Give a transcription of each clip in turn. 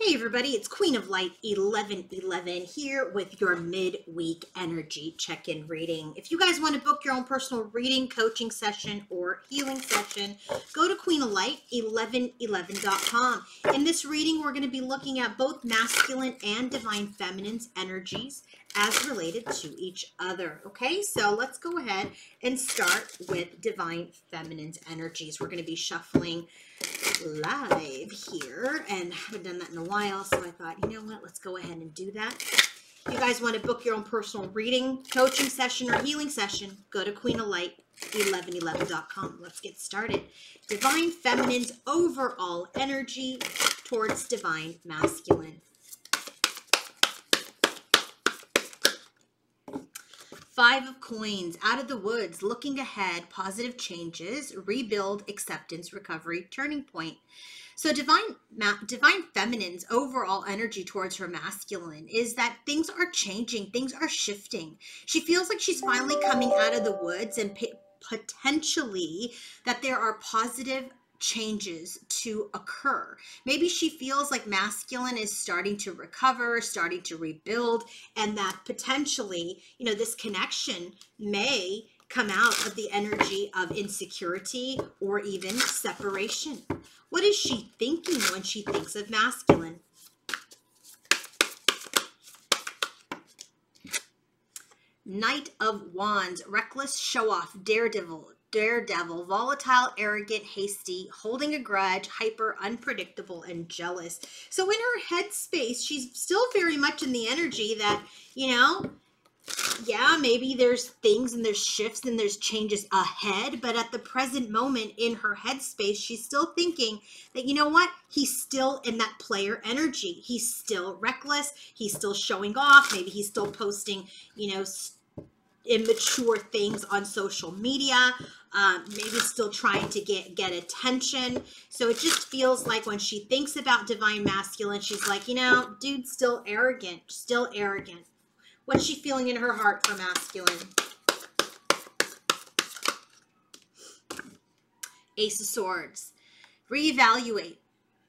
Hey everybody, it's Queen of Light 1111 here with your midweek energy check-in reading. If you guys want to book your own personal reading, coaching session, or healing session, go to queenoflight1111.com. In this reading, we're going to be looking at both masculine and divine feminine's energies as related to each other. Okay, so let's go ahead and start with divine feminine's energies. We're going to be shuffling live here and haven't done that in a while. So I thought, you know what, let's go ahead and do that. If you guys want to book your own personal reading, coaching session, or healing session, go to queenoflight1111.com. Let's get started. Divine Feminine's overall energy towards Divine Masculine. Five of Coins, out of the woods, looking ahead, positive changes, rebuild, acceptance, recovery, turning point. So divine divine feminine's overall energy towards her masculine is that things are changing, things are shifting. She feels like she's finally coming out of the woods and potentially that there are positive changes to occur. Maybe she feels like masculine is starting to recover, starting to rebuild, and that potentially, you know, this connection may come out of the energy of insecurity or even separation. What is she thinking when she thinks of masculine? Knight of Wands, reckless show off, daredevil, daredevil, volatile, arrogant, hasty, holding a grudge, hyper, unpredictable, and jealous. So in her head space, she's still very much in the energy that, you know, yeah, maybe there's things and there's shifts and there's changes ahead, but at the present moment in her headspace, she's still thinking that, you know what? He's still in that player energy. He's still reckless. He's still showing off. Maybe he's still posting, you know, immature things on social media um, maybe still trying to get get attention. So it just feels like when she thinks about divine masculine she's like you know dude's still arrogant still arrogant. What's she feeling in her heart for masculine? Ace of swords. Reevaluate.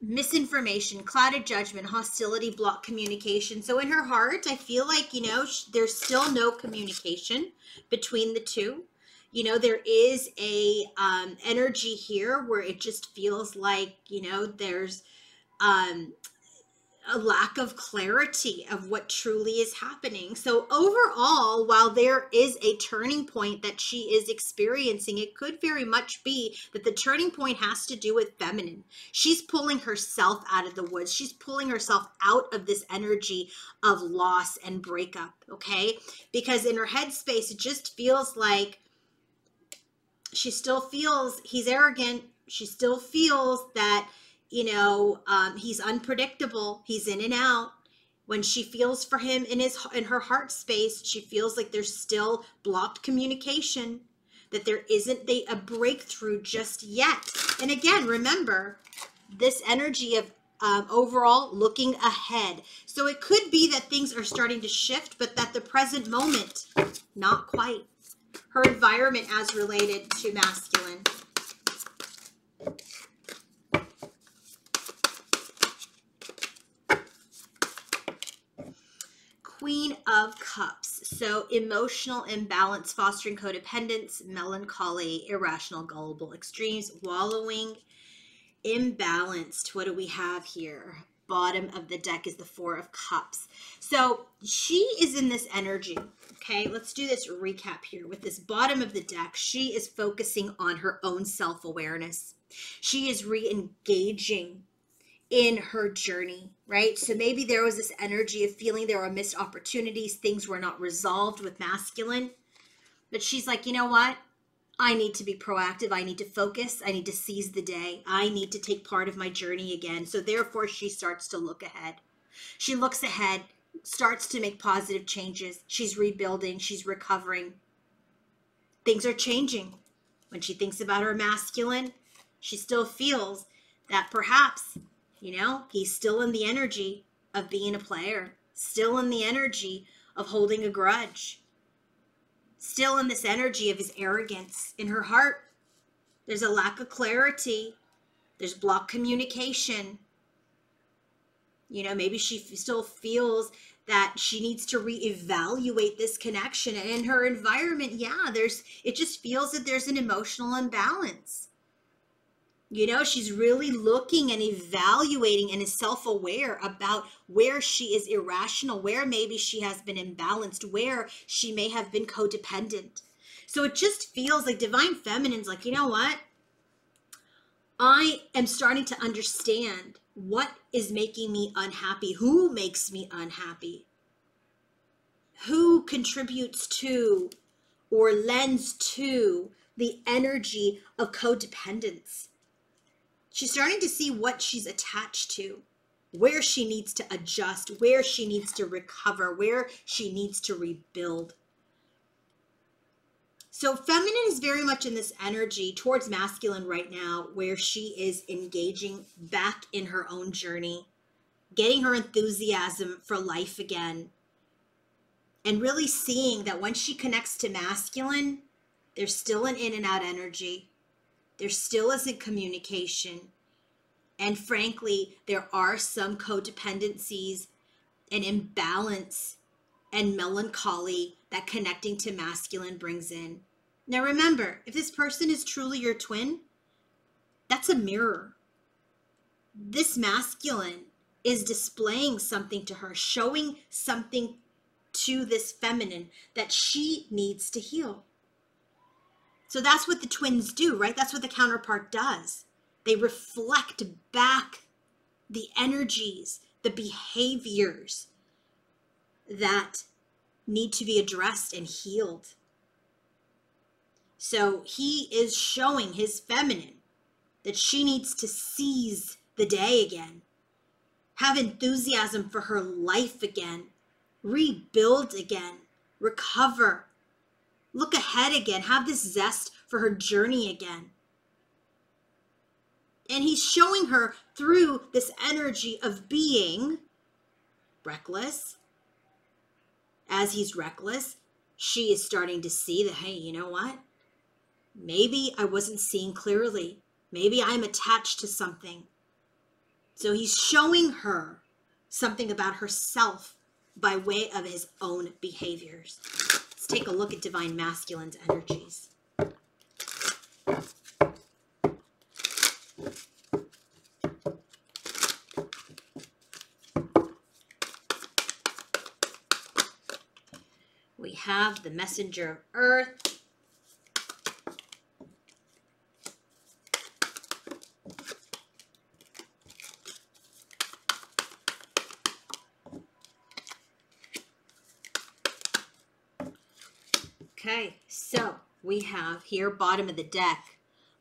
Misinformation, clouded judgment, hostility, block communication. So in her heart, I feel like, you know, there's still no communication between the two. You know, there is a um, energy here where it just feels like, you know, there's um, a lack of clarity of what truly is happening. So, overall, while there is a turning point that she is experiencing, it could very much be that the turning point has to do with feminine. She's pulling herself out of the woods, she's pulling herself out of this energy of loss and breakup, okay? Because in her headspace, it just feels like she still feels he's arrogant. She still feels that you know, um, he's unpredictable. He's in and out. When she feels for him in his in her heart space, she feels like there's still blocked communication, that there isn't a breakthrough just yet. And again, remember this energy of um, overall looking ahead. So it could be that things are starting to shift, but that the present moment, not quite. Her environment as related to masculine. Queen of Cups. So emotional imbalance, fostering codependence, melancholy, irrational, gullible extremes, wallowing, imbalanced. What do we have here? Bottom of the deck is the Four of Cups. So she is in this energy. Okay, let's do this recap here. With this bottom of the deck, she is focusing on her own self awareness. She is re engaging in her journey, right? So maybe there was this energy of feeling there were missed opportunities, things were not resolved with masculine. But she's like, you know what? I need to be proactive. I need to focus. I need to seize the day. I need to take part of my journey again. So therefore, she starts to look ahead. She looks ahead, starts to make positive changes. She's rebuilding, she's recovering. Things are changing. When she thinks about her masculine, she still feels that perhaps you know, he's still in the energy of being a player, still in the energy of holding a grudge, still in this energy of his arrogance. In her heart, there's a lack of clarity, there's blocked communication. You know, maybe she still feels that she needs to reevaluate this connection and in her environment yeah there's it just feels that there's an emotional imbalance. You know she's really looking and evaluating and is self-aware about where she is irrational where maybe she has been imbalanced where she may have been codependent. So it just feels like divine feminine's like you know what? I am starting to understand what is making me unhappy? Who makes me unhappy? Who contributes to or lends to the energy of codependence? She's starting to see what she's attached to, where she needs to adjust, where she needs to recover, where she needs to rebuild. So, feminine is very much in this energy towards masculine right now, where she is engaging back in her own journey, getting her enthusiasm for life again, and really seeing that when she connects to masculine, there's still an in and out energy, there still isn't communication. And frankly, there are some codependencies and imbalance and melancholy that connecting to masculine brings in. Now remember, if this person is truly your twin, that's a mirror. This masculine is displaying something to her, showing something to this feminine that she needs to heal. So that's what the twins do, right? That's what the counterpart does. They reflect back the energies, the behaviors that need to be addressed and healed. So he is showing his feminine that she needs to seize the day again, have enthusiasm for her life again, rebuild again, recover, look ahead again, have this zest for her journey again. And he's showing her through this energy of being reckless. As he's reckless, she is starting to see that, hey, you know what? Maybe I wasn't seeing clearly. Maybe I'm attached to something. So he's showing her something about herself by way of his own behaviors. Let's take a look at divine masculine's energies. We have the messenger of earth, Okay, so we have here, bottom of the deck,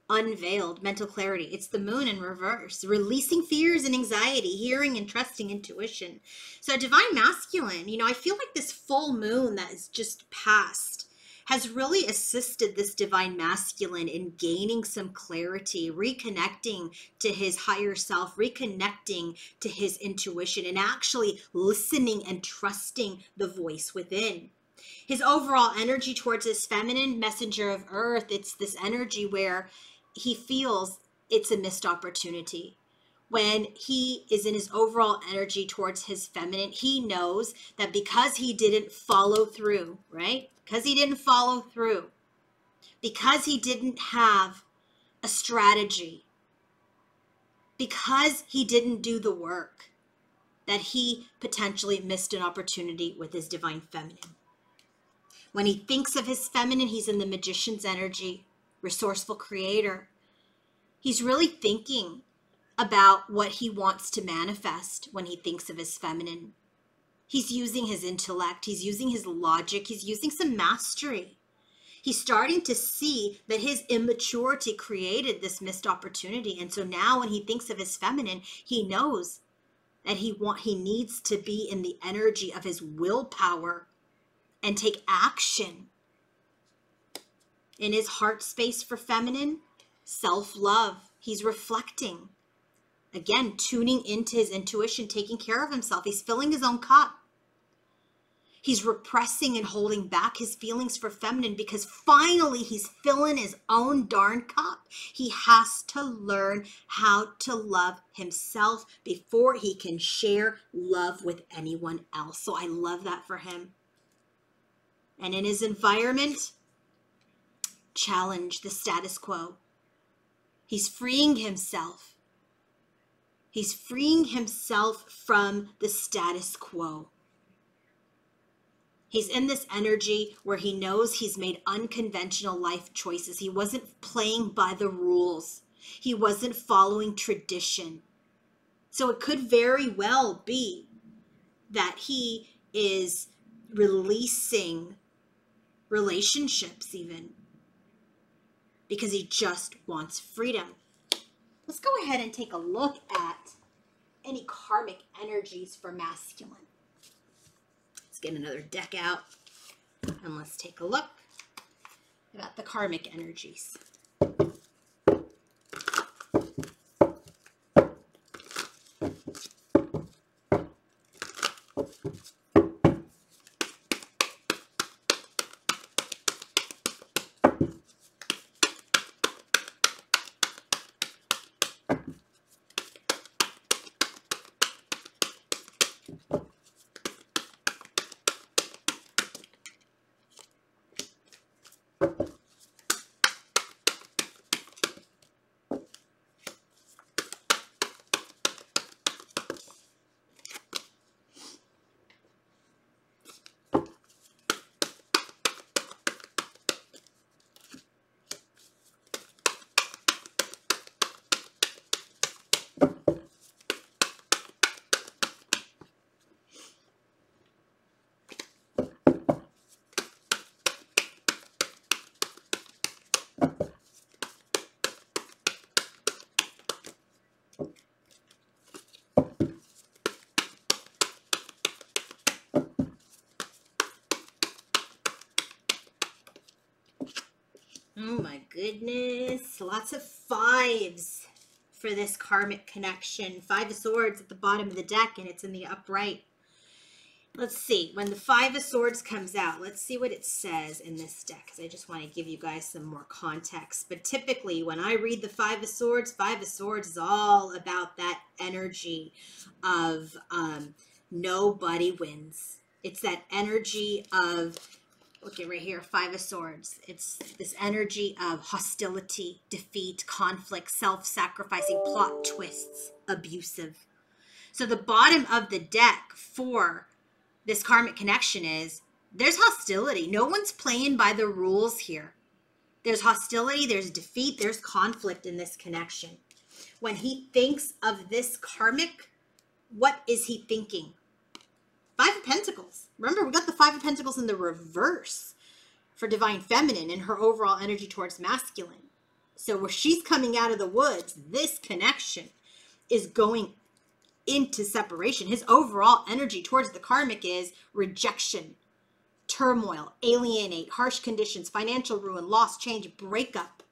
unveiled mental clarity. It's the moon in reverse, releasing fears and anxiety, hearing and trusting intuition. So, divine masculine, you know, I feel like this full moon that is just passed has really assisted this divine masculine in gaining some clarity, reconnecting to his higher self, reconnecting to his intuition, and actually listening and trusting the voice within his overall energy towards this feminine messenger of earth it's this energy where he feels it's a missed opportunity. When he is in his overall energy towards his feminine he knows that because he didn't follow through right? Because he didn't follow through because he didn't have a strategy because he didn't do the work that he potentially missed an opportunity with his divine feminine. When he thinks of his feminine, he's in the magician's energy, resourceful creator. He's really thinking about what he wants to manifest when he thinks of his feminine. He's using his intellect, he's using his logic, he's using some mastery. He's starting to see that his immaturity created this missed opportunity. And so now when he thinks of his feminine, he knows that he want he needs to be in the energy of his willpower and take action in his heart space for feminine self love. He's reflecting. Again, tuning into his intuition, taking care of himself. He's filling his own cup. He's repressing and holding back his feelings for feminine because finally he's filling his own darn cup. He has to learn how to love himself before he can share love with anyone else. So I love that for him. And in his environment, challenge the status quo. He's freeing himself. He's freeing himself from the status quo. He's in this energy where he knows he's made unconventional life choices. He wasn't playing by the rules, he wasn't following tradition. So it could very well be that he is releasing relationships, even because he just wants freedom. Let's go ahead and take a look at any karmic energies for masculine. Let's get another deck out and let's take a look about the karmic energies. Oh my goodness. Lots of fives for this karmic connection. Five of swords at the bottom of the deck and it's in the upright. Let's see. When the five of swords comes out, let's see what it says in this deck because I just want to give you guys some more context. But typically when I read the five of swords, five of swords is all about that energy of um, nobody wins. It's that energy of okay, right here, Five of Swords. It's this energy of hostility, defeat, conflict, self-sacrificing, plot twists, abusive. So the bottom of the deck for this karmic connection is there's hostility. No one's playing by the rules here. There's hostility, there's defeat, there's conflict in this connection. When he thinks of this karmic, what is he thinking? Five of Pentacles. Remember, we got the Five of Pentacles in the reverse for Divine Feminine and her overall energy towards masculine. So where she's coming out of the woods, this connection is going into separation. His overall energy towards the karmic is rejection, turmoil, alienate, harsh conditions, financial ruin, loss, change, breakup.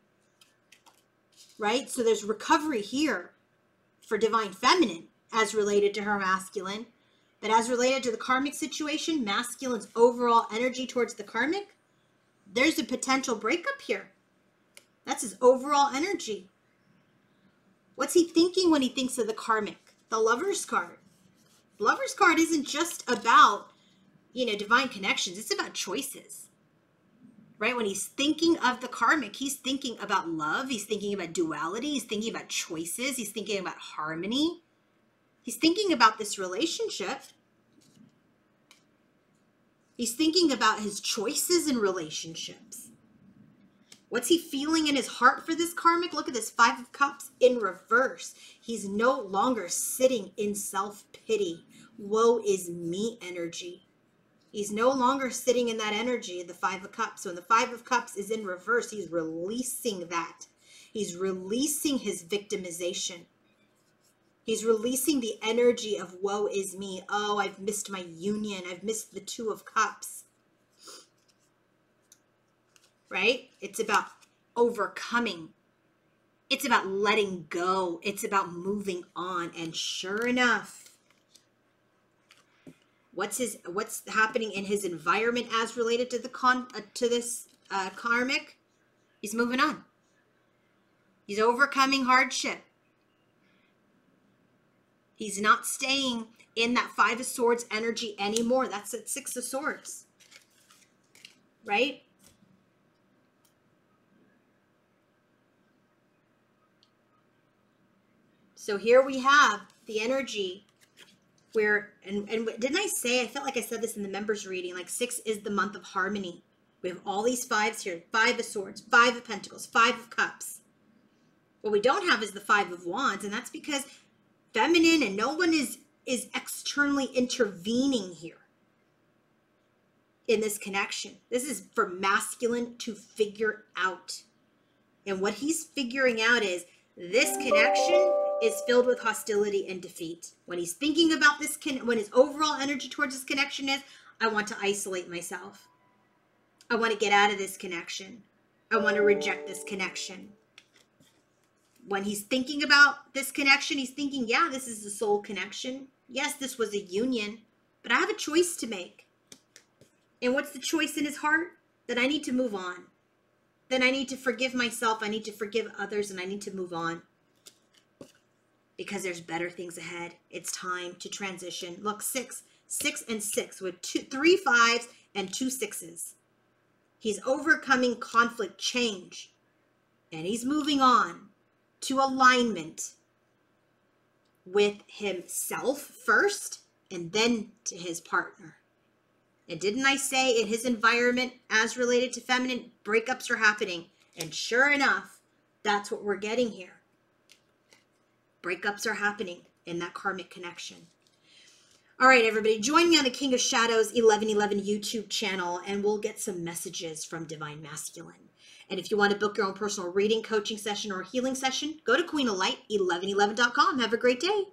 Right? So there's recovery here for divine feminine as related to her masculine. But as related to the karmic situation, masculine's overall energy towards the karmic, there's a potential breakup here. That's his overall energy. What's he thinking when he thinks of the karmic? The lover's card. Lover's card isn't just about, you know, divine connections. It's about choices. Right? When he's thinking of the karmic, he's thinking about love. He's thinking about duality. He's thinking about choices. He's thinking about harmony. He's thinking about this relationship. He's thinking about his choices in relationships. What's he feeling in his heart for this karmic? Look at this Five of Cups in reverse. He's no longer sitting in self pity. Woe is me energy. He's no longer sitting in that energy, the Five of Cups. So when the Five of Cups is in reverse, he's releasing that. He's releasing his victimization. He's releasing the energy of woe is me. Oh, I've missed my union. I've missed the two of cups. Right? It's about overcoming. It's about letting go. It's about moving on. And sure enough, What's his what's happening in his environment as related to the con uh, to this uh, karmic? He's moving on. He's overcoming hardship. He's not staying in that five of swords energy anymore. That's at six of swords. Right? So here we have the energy where, and, and didn't I say, I felt like I said this in the members reading, like six is the month of harmony. We have all these fives here five of swords, five of pentacles, five of cups. What we don't have is the five of wands, and that's because feminine and no one is is externally intervening here in this connection. This is for masculine to figure out. And what he's figuring out is this connection is filled with hostility and defeat. When he's thinking about this, con- when his overall energy towards this connection is, I want to isolate myself. I want to get out of this connection. I want to reject this connection. When he's thinking about this connection, he's thinking, yeah, this is the soul connection. Yes, this was a union, but I have a choice to make. And what's the choice in his heart? That I need to move on. Then I need to forgive myself. I need to forgive others, and I need to move on because there's better things ahead. It's time to transition. Look, six, six and six with two, three fives and two sixes. He's overcoming conflict, change, and he's moving on to alignment with himself first and then to his partner. And didn't I say in his environment, as related to feminine, breakups are happening? And sure enough, that's what we're getting here. Breakups are happening in that karmic connection. All right, everybody, join me on the King of Shadows 1111 YouTube channel, and we'll get some messages from Divine Masculine. And if you want to book your own personal reading, coaching session, or healing session, go to queenoflight1111.com. Have a great day.